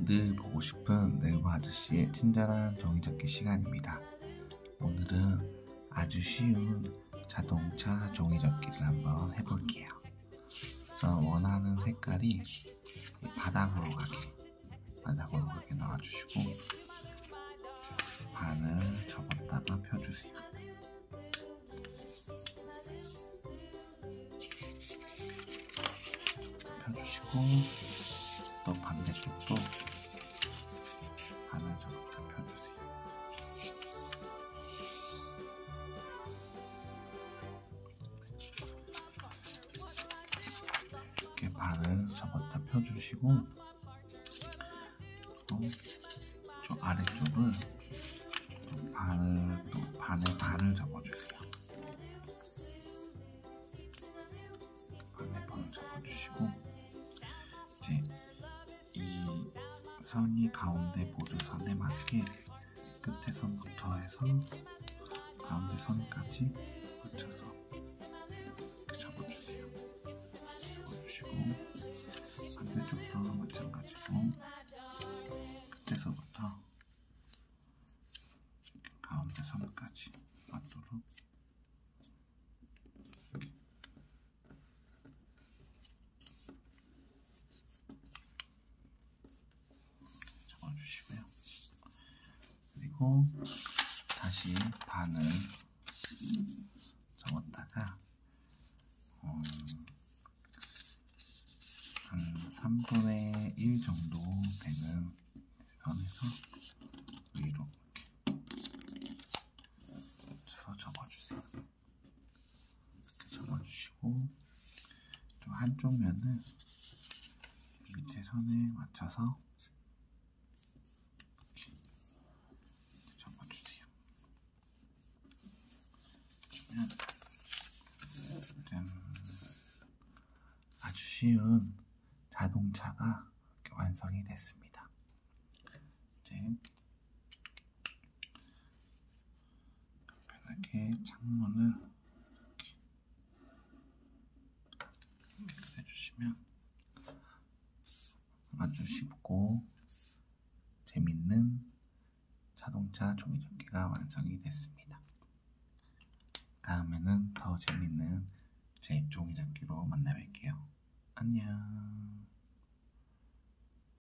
늘 보고 싶은 네이버 아저씨의 친절한 종이접기 시간입니다. 오늘은 아주 쉬운 자동차 종이접기를 한번 해볼게요. 그래서 원하는 색깔이 바닥으로 가게, 바닥으로 가게 넣어주시고 반을 접었다가 펴주세요. 펴주시고 또 반대쪽도 반을 저렇게 펴주세요. 이렇게 반을 접었다 펴주시고 또저 아래쪽을 또 반을 또 반에 반을 접어 선이 가운데 보조선에 맞게 끝에 선부터 해서 가운데 선까지 맞춰서 그리고 다시 반을 접었다가 어, 한 3분의 1 정도 되는 선에서 위로 이렇게 서 접어주세요. 이렇게 접어주시고 좀 한쪽 면을 밑에 선에 맞춰서 이렇게 접어주세요. 그러면 짠 아주 쉬운 자동차가 완성이 됐습니다. 이제 편하게 창문을 해주시면 아주 쉽고 재밌는 자동차 종이접기가 완성이 됐습니다. 다음에는 더 재밌는 제 종이접기로 만나 뵐게요. 안녕.